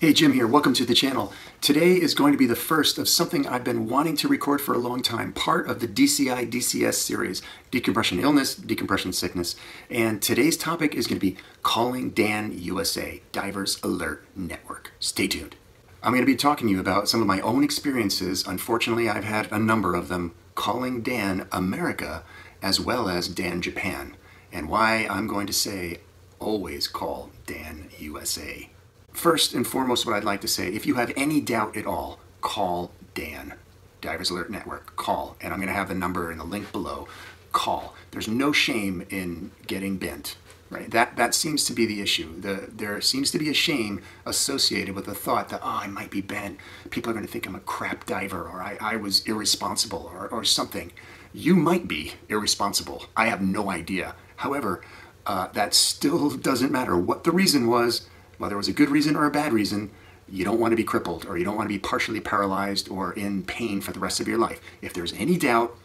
Hey, Jim here. Welcome to the channel. Today is going to be the first of something I've been wanting to record for a long time, part of the DCI DCS series, Decompression Illness, Decompression Sickness. And today's topic is going to be Calling Dan USA, Divers Alert Network. Stay tuned. I'm going to be talking to you about some of my own experiences. Unfortunately, I've had a number of them calling Dan America as well as Dan Japan, and why I'm going to say always call Dan USA. First and foremost, what I'd like to say, if you have any doubt at all, call Dan, Divers Alert Network. Call, and I'm going to have the number in the link below. Call. There's no shame in getting bent, right? That that seems to be the issue. The, there seems to be a shame associated with the thought that, oh, I might be bent. People are going to think I'm a crap diver or I, I was irresponsible or, or something. You might be irresponsible. I have no idea. However, uh, that still doesn't matter what the reason was whether it was a good reason or a bad reason, you don't want to be crippled or you don't want to be partially paralyzed or in pain for the rest of your life. If there's any doubt,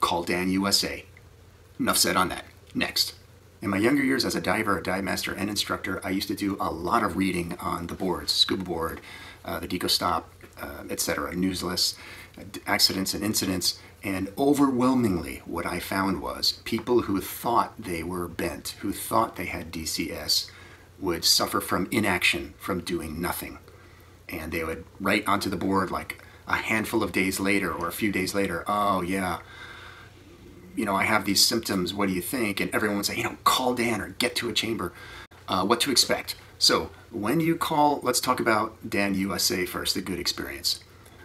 call Dan USA. Enough said on that. Next. In my younger years as a diver, dive master, and instructor, I used to do a lot of reading on the boards, scuba board, uh, the DecoStop, uh, etc., newslists, accidents and incidents, and overwhelmingly what I found was people who thought they were bent, who thought they had DCS, would suffer from inaction, from doing nothing. And they would write onto the board like a handful of days later or a few days later, oh yeah, you know, I have these symptoms, what do you think? And everyone would say, you know, call Dan or get to a chamber. Uh, what to expect. So when you call, let's talk about Dan USA first, the good experience.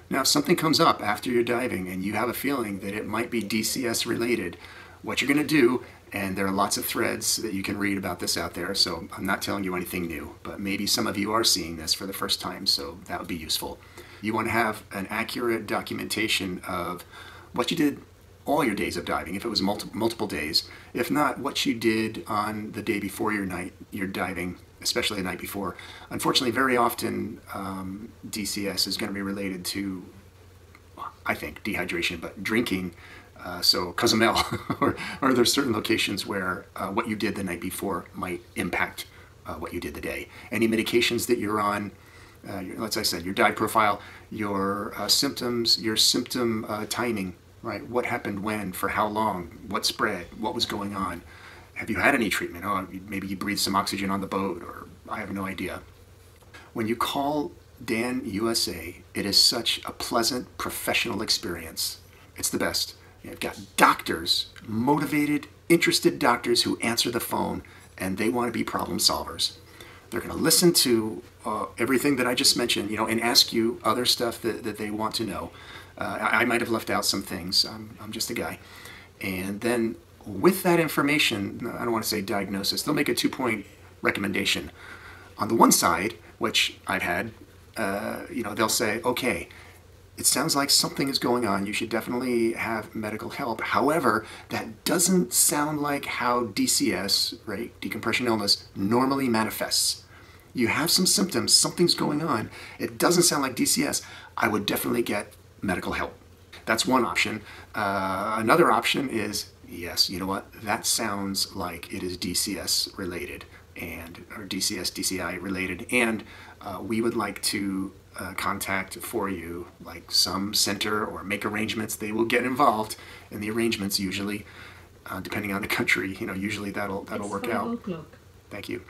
Now, if something comes up after you're diving and you have a feeling that it might be DCS related, what you're going to do and there are lots of threads that you can read about this out there, so I'm not telling you anything new, but maybe some of you are seeing this for the first time, so that would be useful. You want to have an accurate documentation of what you did all your days of diving, if it was multi multiple days. If not, what you did on the day before your night, your diving, especially the night before. Unfortunately, very often um, DCS is going to be related to, I think, dehydration, but drinking uh, so Cozumel, or, or there's certain locations where uh, what you did the night before might impact uh, what you did the day. Any medications that you're on, uh, as I said, your diet profile, your uh, symptoms, your symptom uh, timing, right? What happened when, for how long, what spread, what was going on. Have you had any treatment? Oh, maybe you breathed some oxygen on the boat, or I have no idea. When you call Dan USA, it is such a pleasant professional experience. It's the best. You've got doctors, motivated, interested doctors who answer the phone and they want to be problem solvers. They're going to listen to uh, everything that I just mentioned, you know, and ask you other stuff that, that they want to know. Uh, I, I, might have left out some things. I'm, I'm just a guy. And then with that information, I don't want to say diagnosis, they'll make a two-point recommendation. On the one side, which I've had, uh, you know, they'll say, okay, it sounds like something is going on. You should definitely have medical help. However, that doesn't sound like how DCS, right, decompression illness, normally manifests. You have some symptoms, something's going on. It doesn't sound like DCS. I would definitely get medical help. That's one option. Uh, another option is, yes, you know what, that sounds like it is DCS related and or DCS, DCI related, and uh, we would like to uh, contact for you, like some center or make arrangements. They will get involved in the arrangements usually, uh, depending on the country. You know, usually that'll that'll it's work out. O'clock. Thank you.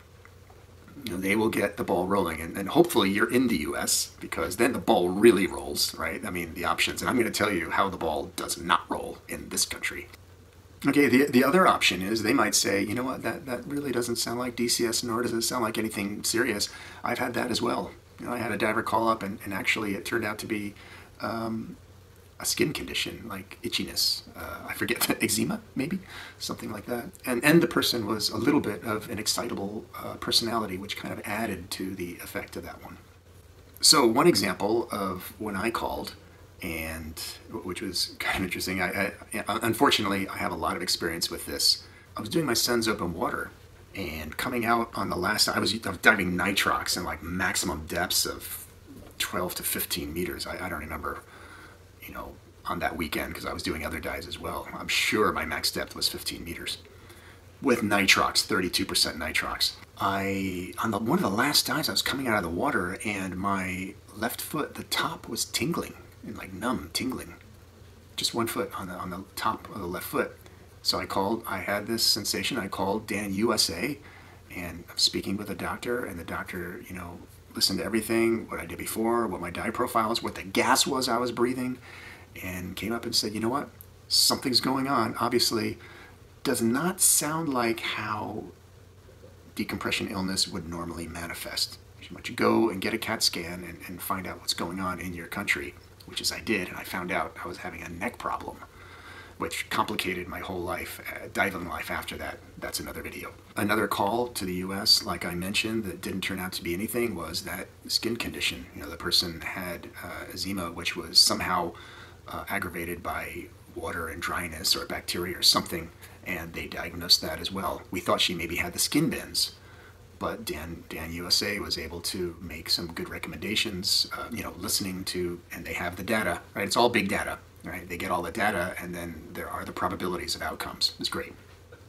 you know, they will get the ball rolling, and, and hopefully you're in the U.S. because then the ball really rolls, right? I mean, the options, and I'm going to tell you how the ball does not roll in this country. Okay, the, the other option is they might say, you know what, that, that really doesn't sound like DCS, nor does it sound like anything serious. I've had that as well. You know, I had a diver call up, and, and actually it turned out to be um, a skin condition, like itchiness. Uh, I forget, eczema, maybe? Something like that. And, and the person was a little bit of an excitable uh, personality, which kind of added to the effect of that one. So one example of when I called, and which was kind of interesting, I, I unfortunately, I have a lot of experience with this. I was doing my son's open water and coming out on the last I was, I was diving nitrox in like maximum depths of 12 to 15 meters. I, I don't remember you know on that weekend because I was doing other dives as well. I'm sure my max depth was 15 meters. With nitrox 32% nitrox. I on the one of the last dives I was coming out of the water and my left foot the top was tingling and like numb tingling. Just one foot on the on the top of the left foot. So I called I had this sensation. I called Dan USA and I'm speaking with a doctor and the doctor you know listened to everything what I did before what my dive profile was what the gas was I was breathing and came up and said you know what? Something's going on. Obviously does not sound like how decompression illness would normally manifest. You go and get a CAT scan and, and find out what's going on in your country, which is I did, and I found out I was having a neck problem, which complicated my whole life, uh, diving life after that. That's another video. Another call to the U.S., like I mentioned, that didn't turn out to be anything was that skin condition. You know, the person had uh, eczema, which was somehow uh, aggravated by water and dryness or bacteria or something and they diagnosed that as well. We thought she maybe had the skin bends, but Dan Dan USA was able to make some good recommendations. Uh, you know, listening to and they have the data, right? It's all big data, right? They get all the data, and then there are the probabilities of outcomes. It's great.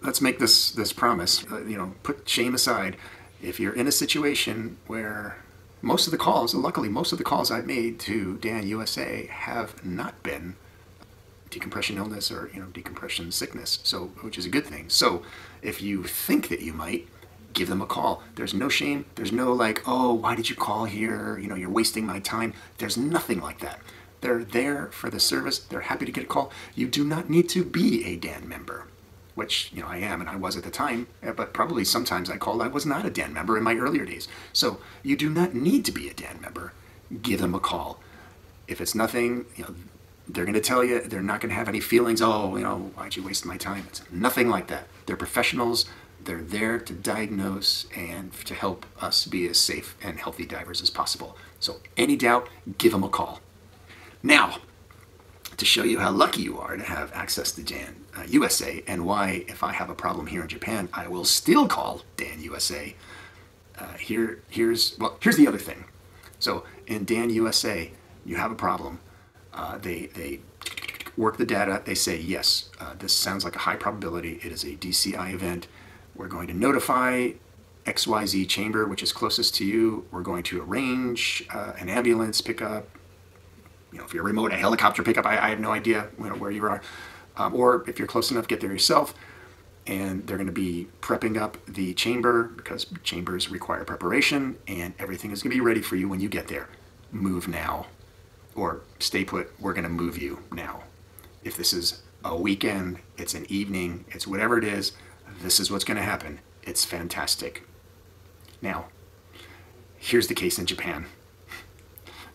Let's make this this promise. Uh, you know, put shame aside. If you're in a situation where most of the calls, luckily, most of the calls I've made to Dan USA have not been decompression illness or you know decompression sickness so which is a good thing so if you think that you might give them a call. There's no shame. There's no like oh why did you call here? You know you're wasting my time. There's nothing like that. They're there for the service. They're happy to get a call. You do not need to be a dan member which you know I am and I was at the time, eh, but probably sometimes I called I was not a Dan member in my earlier days. So you do not need to be a Dan member. Give them a call. If it's nothing, you know, they're going to tell you they're not going to have any feelings oh you know why'd you waste my time? It's nothing like that. They're professionals they're there to diagnose and to help us be as safe and healthy divers as possible so any doubt give them a call now to show you how lucky you are to have access to dan uh, usa and why if i have a problem here in japan i will still call dan usa uh, here here's well here's the other thing so in dan usa you have a problem uh, they, they work the data. They say, yes, uh, this sounds like a high probability. It is a DCI event. We're going to notify XYZ chamber, which is closest to you. We're going to arrange uh, an ambulance pickup. You know, if you're remote, a helicopter pickup. I, I have no idea you know, where you are. Um, or if you're close enough, get there yourself. And they're going to be prepping up the chamber because chambers require preparation, and everything is going to be ready for you when you get there. Move now or stay put, we're going to move you now. If this is a weekend, it's an evening, it's whatever it is, this is what's going to happen. It's fantastic. Now, here's the case in Japan.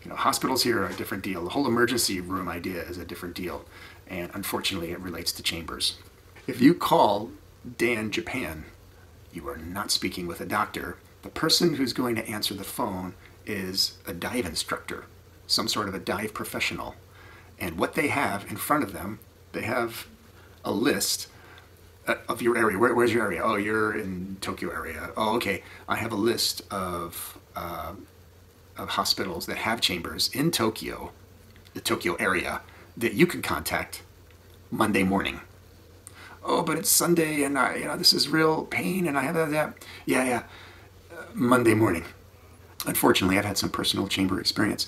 You know, hospitals here are a different deal. The whole emergency room idea is a different deal. And unfortunately, it relates to chambers. If you call Dan Japan, you are not speaking with a doctor. The person who's going to answer the phone is a dive instructor some sort of a dive professional. And what they have in front of them, they have a list of your area. Where, where's your area? Oh, you're in Tokyo area. Oh, okay. I have a list of uh, of hospitals that have chambers in Tokyo, the Tokyo area, that you can contact Monday morning. Oh, but it's Sunday, and I, you know, this is real pain, and I have that. that. Yeah, yeah. Uh, Monday morning. Unfortunately, I've had some personal chamber experience.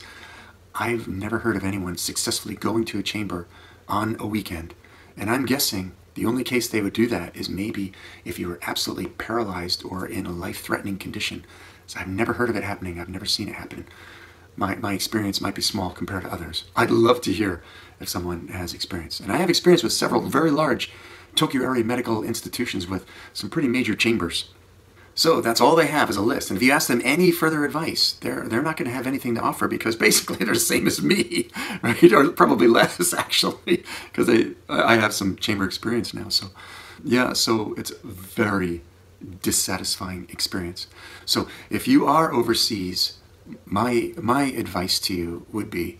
I've never heard of anyone successfully going to a chamber on a weekend. And I'm guessing the only case they would do that is maybe if you were absolutely paralyzed or in a life threatening condition. So I've never heard of it happening. I've never seen it happen. My, my experience might be small compared to others. I'd love to hear if someone has experience. And I have experience with several very large Tokyo area medical institutions with some pretty major chambers. So that's all they have is a list. And if you ask them any further advice, they're they're not going to have anything to offer because basically they're the same as me, right? Or probably less actually, because I I have some chamber experience now. So yeah, so it's very dissatisfying experience. So if you are overseas, my my advice to you would be,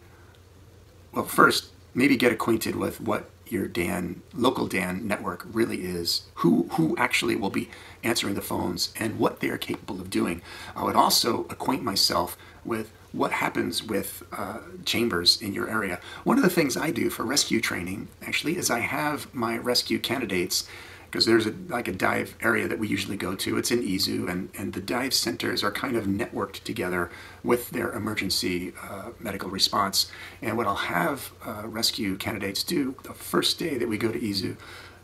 well, first maybe get acquainted with what your Dan local Dan network really is, who who actually will be answering the phones and what they are capable of doing. I would also acquaint myself with what happens with uh, chambers in your area. One of the things I do for rescue training actually is I have my rescue candidates because there's a, like a dive area that we usually go to. It's in Izu, and, and the dive centers are kind of networked together with their emergency uh, medical response. And what I'll have uh, rescue candidates do the first day that we go to Izu,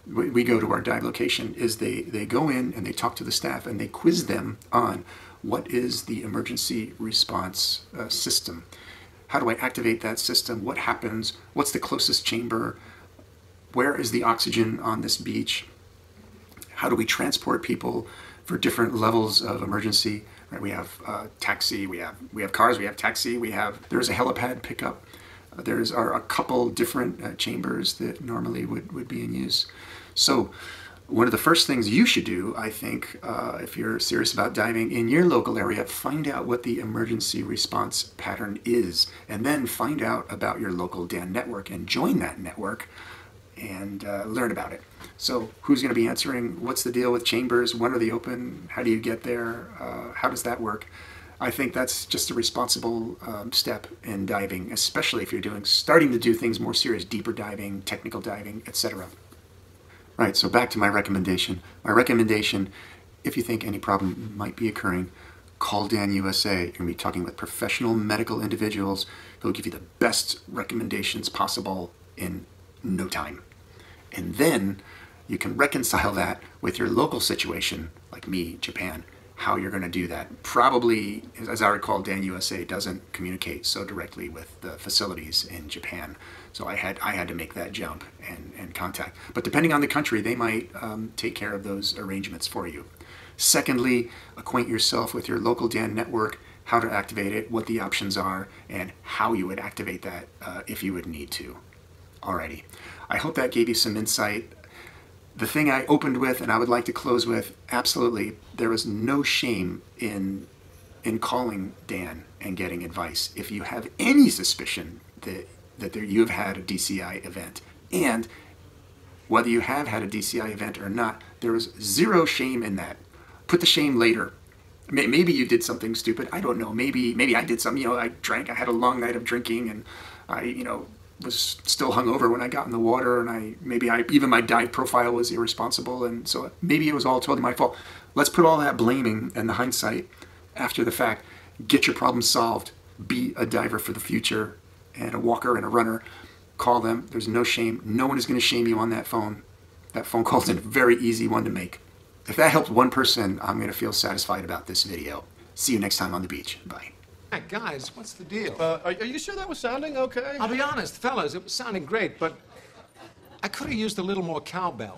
we, we go to our dive location, is they, they go in and they talk to the staff and they quiz them on what is the emergency response uh, system. How do I activate that system? What happens? What's the closest chamber? Where is the oxygen on this beach? How do we transport people for different levels of emergency? Right, we have uh, taxi, we have we have cars, we have taxi, we have there's a helipad pickup. Uh, there's are a couple different uh, chambers that normally would, would be in use. So one of the first things you should do, I think, uh, if you're serious about diving in your local area, find out what the emergency response pattern is, and then find out about your local DAN network and join that network and uh, learn about it. So who's going to be answering? What's the deal with chambers? When are they open? How do you get there? Uh, how does that work? I think that's just a responsible um, step in diving, especially if you're doing starting to do things more serious, deeper diving, technical diving, etc. Right. So back to my recommendation. My recommendation, if you think any problem might be occurring, call Dan USA. You're going to be talking with professional medical individuals who will give you the best recommendations possible in no time. And then you can reconcile that with your local situation, like me, Japan, how you're going to do that. Probably, as I recall, Dan USA doesn't communicate so directly with the facilities in Japan. So I had I had to make that jump and, and contact. But depending on the country, they might um, take care of those arrangements for you. Secondly, acquaint yourself with your local DAN network, how to activate it, what the options are, and how you would activate that uh, if you would need to. Alrighty. I hope that gave you some insight. The thing I opened with and I would like to close with, absolutely, there was no shame in in calling Dan and getting advice if you have any suspicion that that there, you have had a DCI event. And whether you have had a DCI event or not, there was zero shame in that. Put the shame later. Maybe you did something stupid. I don't know. Maybe maybe I did something. You know, I drank. I had a long night of drinking, and I, you know, was still hungover when I got in the water, and I maybe I even my dive profile was irresponsible, and so maybe it was all totally my fault. Let's put all that blaming and the hindsight after the fact. Get your problem solved. Be a diver for the future, and a walker and a runner. Call them. There's no shame. No one is going to shame you on that phone. That phone call is a very easy one to make. If that helped one person, I'm going to feel satisfied about this video. See you next time on the beach. Bye. Hey, guys, what's the deal? Uh, are, are you sure that was sounding okay? I'll be honest, fellas, it was sounding great, but I could have used a little more cowbell.